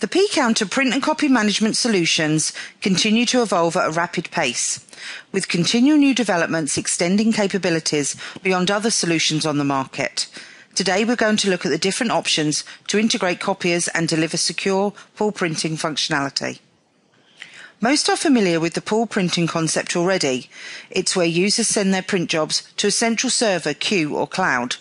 The P-Counter print and copy management solutions continue to evolve at a rapid pace, with continual new developments extending capabilities beyond other solutions on the market. Today we're going to look at the different options to integrate copiers and deliver secure pull printing functionality. Most are familiar with the pull printing concept already. It's where users send their print jobs to a central server, queue or cloud.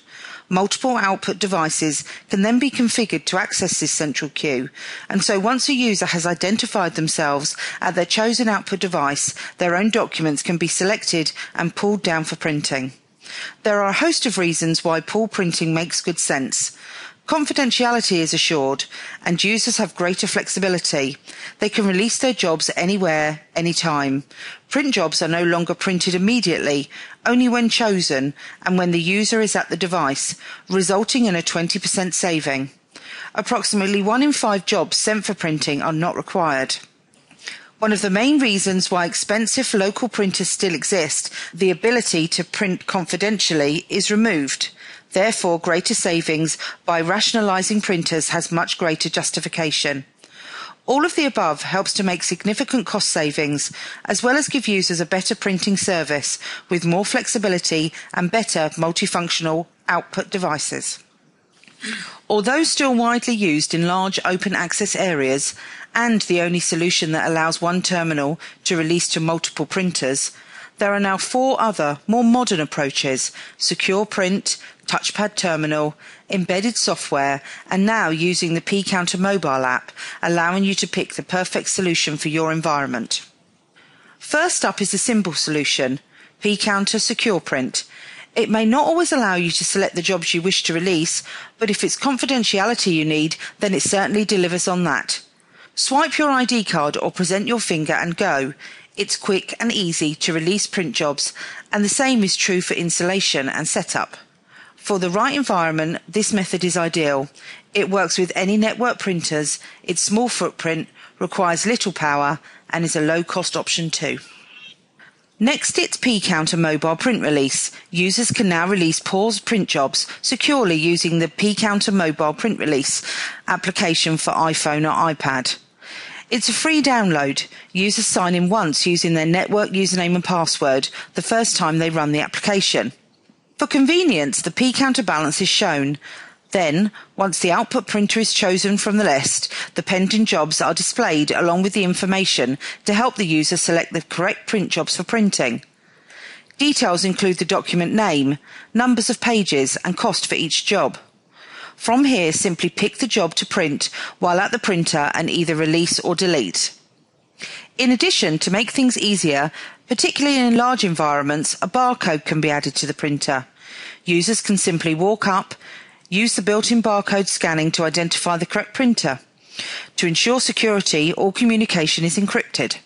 Multiple output devices can then be configured to access this central queue, and so once a user has identified themselves at their chosen output device, their own documents can be selected and pulled down for printing. There are a host of reasons why pull printing makes good sense. Confidentiality is assured and users have greater flexibility. They can release their jobs anywhere, anytime. Print jobs are no longer printed immediately, only when chosen and when the user is at the device, resulting in a 20% saving. Approximately one in five jobs sent for printing are not required. One of the main reasons why expensive local printers still exist, the ability to print confidentially, is removed. Therefore, greater savings by rationalising printers has much greater justification. All of the above helps to make significant cost savings, as well as give users a better printing service with more flexibility and better multifunctional output devices. Although still widely used in large open access areas and the only solution that allows one terminal to release to multiple printers, there are now four other more modern approaches secure print, touchpad terminal, embedded software, and now using the P-Counter mobile app, allowing you to pick the perfect solution for your environment. First up is the simple solution, P-Counter Secure Print. It may not always allow you to select the jobs you wish to release, but if it's confidentiality you need, then it certainly delivers on that. Swipe your ID card or present your finger and go. It's quick and easy to release print jobs, and the same is true for installation and setup. For the right environment, this method is ideal. It works with any network printers, it's small footprint, requires little power, and is a low cost option too. Next, it's P-Counter mobile print release. Users can now release paused print jobs securely using the P-Counter mobile print release application for iPhone or iPad. It's a free download. Users sign in once using their network username and password the first time they run the application. For convenience, the P-Counter balance is shown. Then, once the output printer is chosen from the list, the pending jobs are displayed along with the information to help the user select the correct print jobs for printing. Details include the document name, numbers of pages and cost for each job. From here, simply pick the job to print while at the printer and either release or delete. In addition, to make things easier, particularly in large environments, a barcode can be added to the printer. Users can simply walk up, use the built-in barcode scanning to identify the correct printer. To ensure security, all communication is encrypted.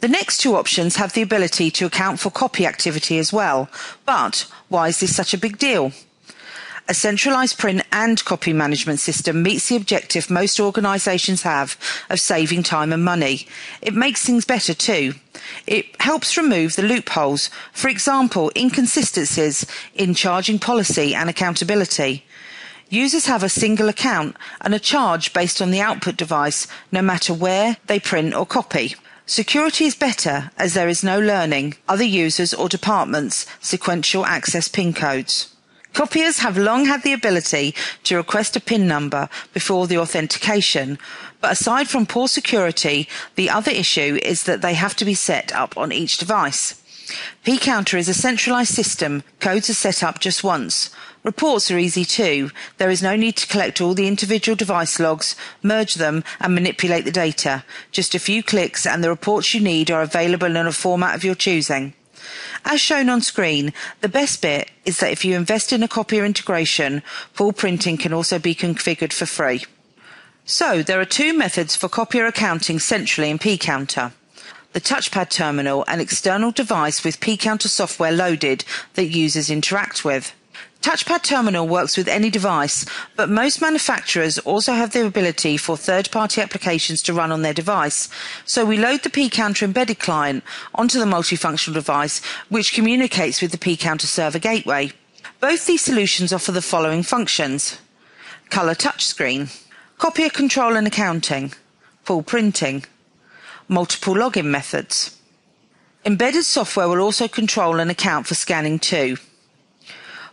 The next two options have the ability to account for copy activity as well, but why is this such a big deal? A centralised print and copy management system meets the objective most organisations have of saving time and money. It makes things better too. It helps remove the loopholes, for example, inconsistencies in charging policy and accountability. Users have a single account and a charge based on the output device, no matter where they print or copy. Security is better as there is no learning, other users or departments, sequential access PIN codes. Copiers have long had the ability to request a PIN number before the authentication, but aside from poor security, the other issue is that they have to be set up on each device. P-Counter is a centralized system. Codes are set up just once. Reports are easy too. There is no need to collect all the individual device logs, merge them and manipulate the data. Just a few clicks and the reports you need are available in a format of your choosing. As shown on screen, the best bit is that if you invest in a copier integration, pull printing can also be configured for free. So there are two methods for copier accounting centrally in P-Counter. The touchpad terminal, an external device with P-Counter software loaded that users interact with. Touchpad Terminal works with any device, but most manufacturers also have the ability for third-party applications to run on their device. So we load the P-Counter embedded client onto the multifunctional device, which communicates with the P-Counter server gateway. Both these solutions offer the following functions. Color touchscreen. copier control and accounting, pull printing, multiple login methods. Embedded software will also control and account for scanning too.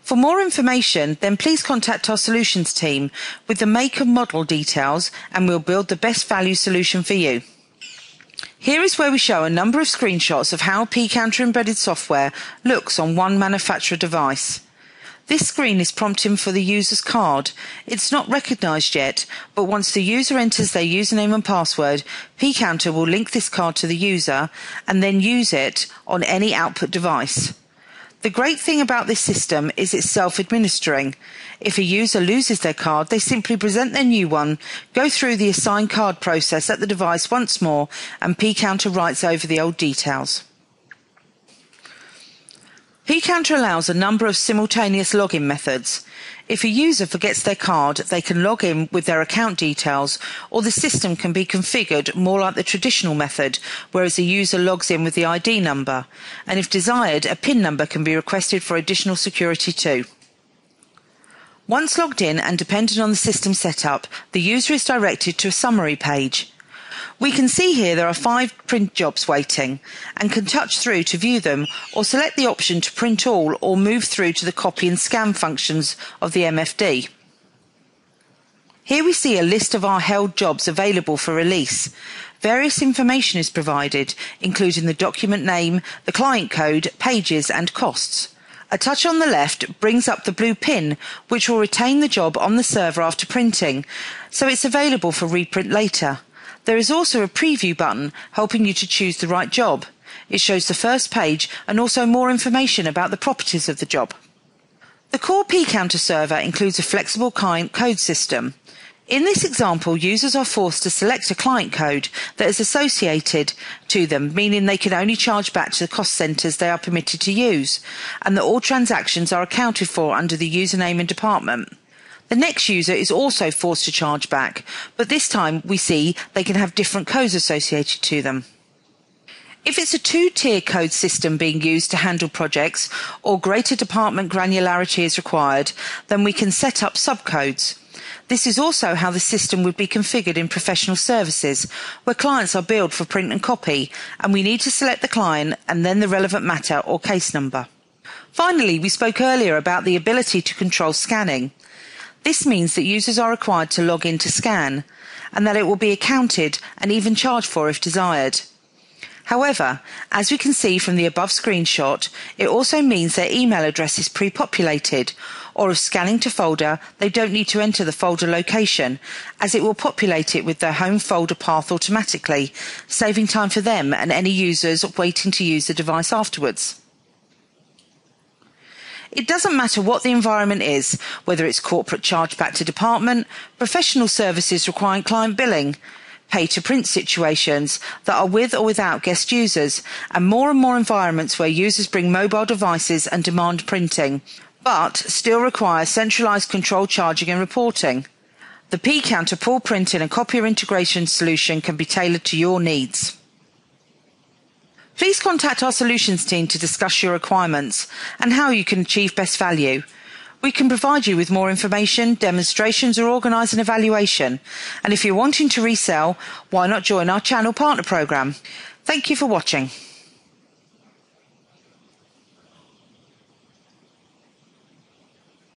For more information, then please contact our solutions team with the make and model details and we'll build the best value solution for you. Here is where we show a number of screenshots of how pCounter embedded software looks on one manufacturer device. This screen is prompting for the user's card. It's not recognised yet, but once the user enters their username and password, pCounter will link this card to the user and then use it on any output device. The great thing about this system is it's self-administering. If a user loses their card, they simply present their new one, go through the assign card process at the device once more, and pCounter writes over the old details. pCounter allows a number of simultaneous login methods. If a user forgets their card, they can log in with their account details, or the system can be configured more like the traditional method, whereas a user logs in with the ID number. And if desired, a PIN number can be requested for additional security too. Once logged in and dependent on the system setup, the user is directed to a summary page. We can see here there are five print jobs waiting and can touch through to view them or select the option to print all or move through to the copy and scan functions of the MFD. Here we see a list of our held jobs available for release. Various information is provided, including the document name, the client code, pages and costs. A touch on the left brings up the blue pin, which will retain the job on the server after printing, so it's available for reprint later. There is also a preview button helping you to choose the right job. It shows the first page and also more information about the properties of the job. The core pCounter server includes a flexible client code system. In this example, users are forced to select a client code that is associated to them, meaning they can only charge back to the cost centres they are permitted to use, and that all transactions are accounted for under the username and department. The next user is also forced to charge back, but this time we see they can have different codes associated to them. If it's a two-tier code system being used to handle projects or greater department granularity is required, then we can set up subcodes. This is also how the system would be configured in professional services, where clients are billed for print and copy, and we need to select the client and then the relevant matter or case number. Finally, we spoke earlier about the ability to control scanning. This means that users are required to log in to scan and that it will be accounted and even charged for if desired. However, as we can see from the above screenshot, it also means their email address is pre-populated or if scanning to folder, they don't need to enter the folder location as it will populate it with their home folder path automatically, saving time for them and any users waiting to use the device afterwards. It doesn't matter what the environment is, whether it's corporate chargeback to department, professional services requiring client billing, pay to print situations that are with or without guest users, and more and more environments where users bring mobile devices and demand printing, but still require centralized control charging and reporting. The pCounter pull printing and copier integration solution can be tailored to your needs. Please contact our solutions team to discuss your requirements and how you can achieve best value. We can provide you with more information, demonstrations or organise an evaluation. And if you're wanting to resell, why not join our channel partner programme? Thank you for watching.